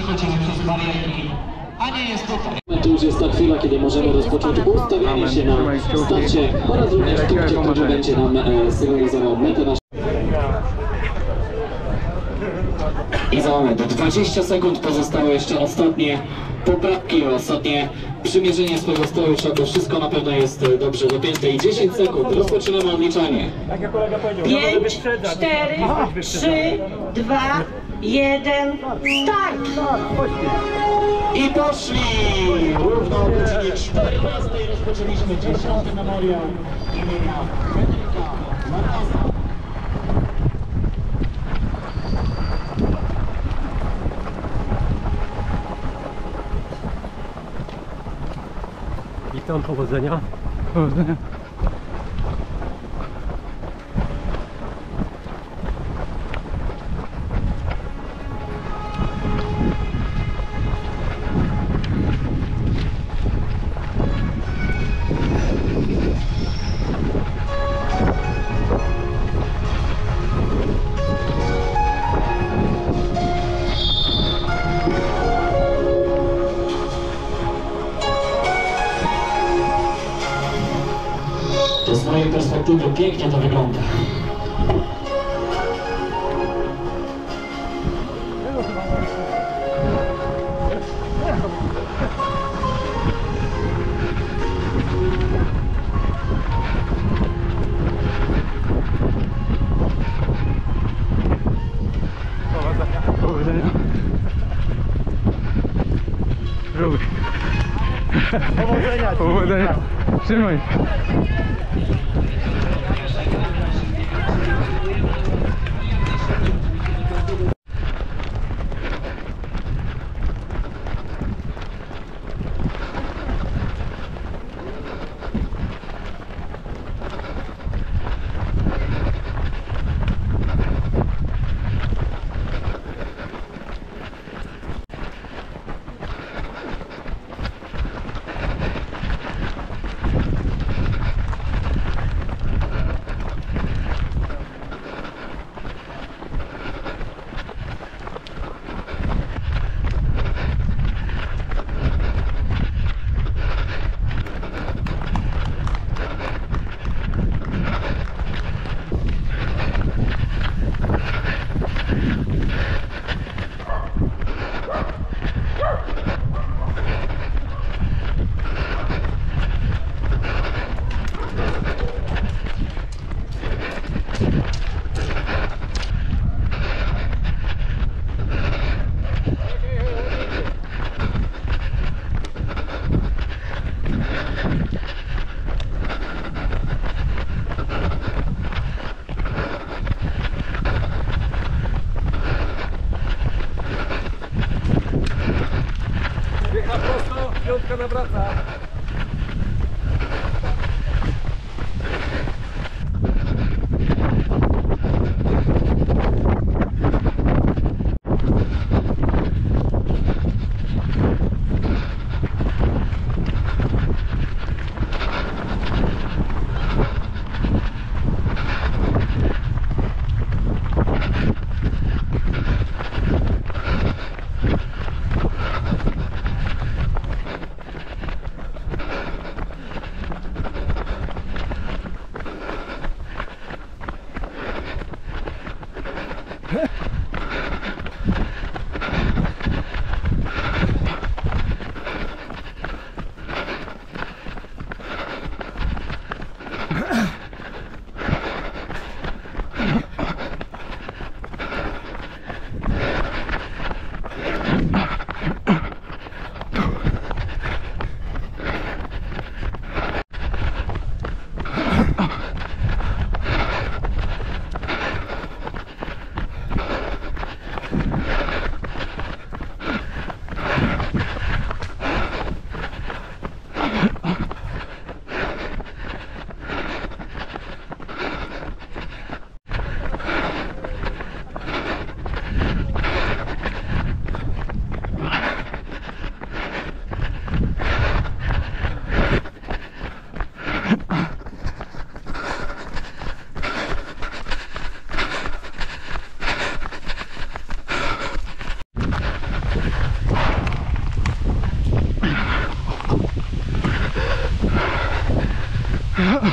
przechodzimy przez barierki, a nie jest tutaj. To już jest ta chwila, kiedy możemy rozpocząć ustawianie się na starcie oraz również punkcie, który będzie nam e, sygnalizował metę naszego. I za moment, 20 sekund pozostało jeszcze ostatnie poprawki, ostatnie przymierzenie swojego stroju, to wszystko na pewno jest e, dobrze dopięte i 10 sekund, rozpoczynamy odliczanie. 5, 4, 3, 2, 1, start! I poszli! Równo o godzinie 14 rozpoczęliśmy 10 memoriał imienia Henryka Marasa. Witam, powodzenia. Powodzenia. Perspektywy pięknie to wygląda. Powodzenia. Próbuj. Powodzenia. Powodzenia. Trzymaj. Wjechał piątka nawraca. Yeah.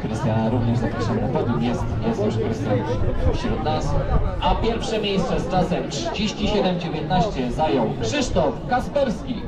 Krystiana również zapraszam na podium. Jest, jest już Krystian wśród nas. A pierwsze miejsce z czasem 37.19 zajął Krzysztof Kasperski.